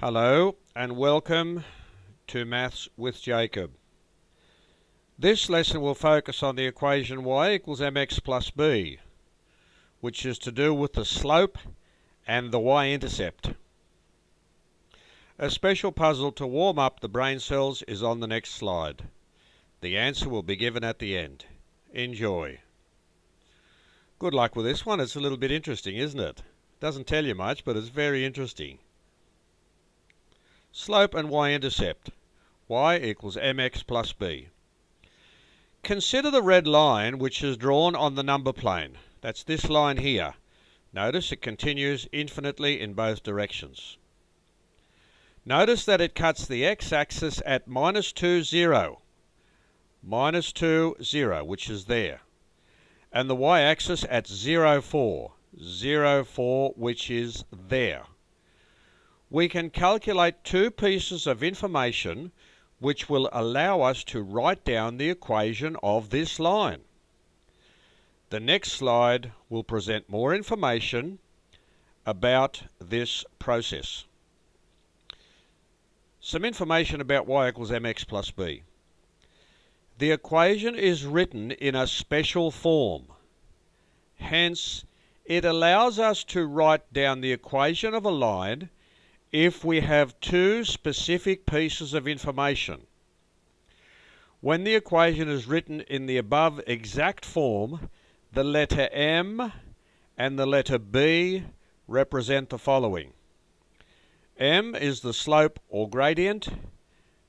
Hello and welcome to Maths with Jacob. This lesson will focus on the equation y equals mx plus b, which is to do with the slope and the y-intercept. A special puzzle to warm up the brain cells is on the next slide. The answer will be given at the end. Enjoy. Good luck with this one. It's a little bit interesting, isn't it? Doesn't tell you much, but it's very interesting. Slope and y-intercept. y equals mx plus b. Consider the red line which is drawn on the number plane. That's this line here. Notice it continues infinitely in both directions. Notice that it cuts the x-axis at minus 2, 0. Minus 2, 0, which is there. And the y-axis at 0, 4. 0, 4, which is there we can calculate two pieces of information which will allow us to write down the equation of this line. The next slide will present more information about this process. Some information about y equals mx plus b. The equation is written in a special form. Hence, it allows us to write down the equation of a line if we have two specific pieces of information. When the equation is written in the above exact form, the letter m and the letter b represent the following. m is the slope or gradient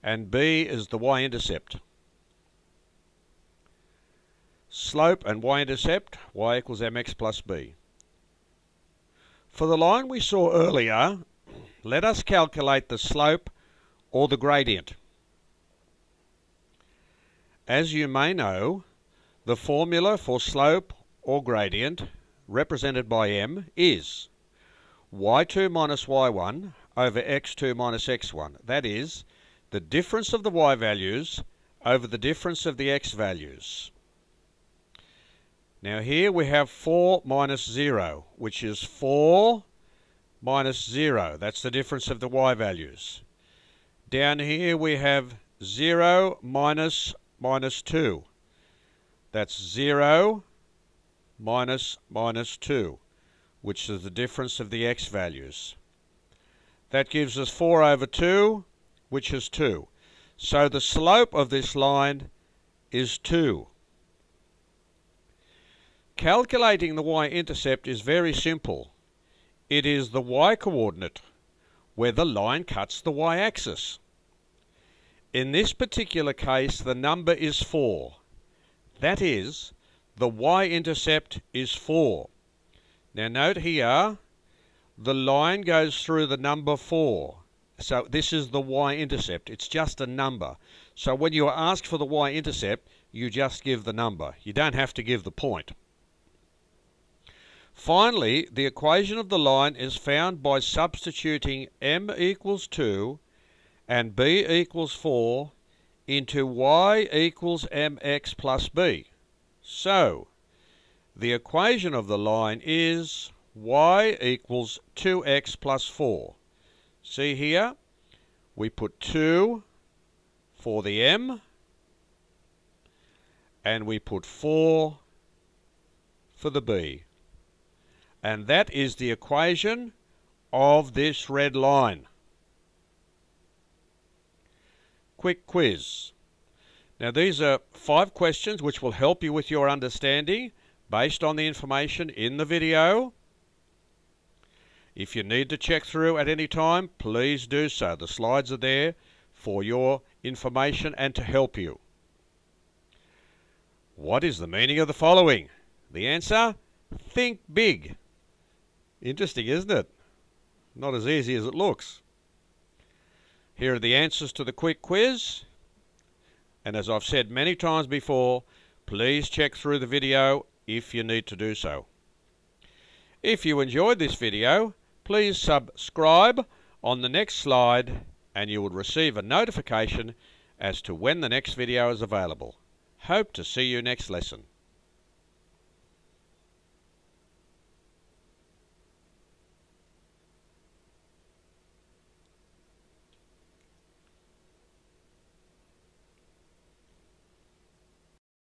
and b is the y-intercept. Slope and y-intercept, y equals mx plus b. For the line we saw earlier, let us calculate the slope or the gradient. As you may know, the formula for slope or gradient, represented by m, is y2 minus y1 over x2 minus x1. That is, the difference of the y values over the difference of the x values. Now here we have 4 minus 0, which is 4 minus 0. That's the difference of the y values. Down here we have 0 minus minus 2. That's 0 minus minus 2, which is the difference of the x values. That gives us 4 over 2, which is 2. So the slope of this line is 2. Calculating the y-intercept is very simple. It is the y-coordinate where the line cuts the y-axis. In this particular case, the number is 4. That is, the y-intercept is 4. Now note here, the line goes through the number 4. So this is the y-intercept. It's just a number. So when you are asked for the y-intercept, you just give the number. You don't have to give the point. Finally, the equation of the line is found by substituting m equals 2 and b equals 4 into y equals mx plus b. So, the equation of the line is y equals 2x plus 4. See here, we put 2 for the m, and we put 4 for the b. And that is the equation of this red line. Quick quiz. Now these are five questions which will help you with your understanding based on the information in the video. If you need to check through at any time, please do so. The slides are there for your information and to help you. What is the meaning of the following? The answer, think big. Interesting, isn't it? Not as easy as it looks. Here are the answers to the quick quiz. And as I've said many times before, please check through the video if you need to do so. If you enjoyed this video, please subscribe on the next slide and you will receive a notification as to when the next video is available. Hope to see you next lesson.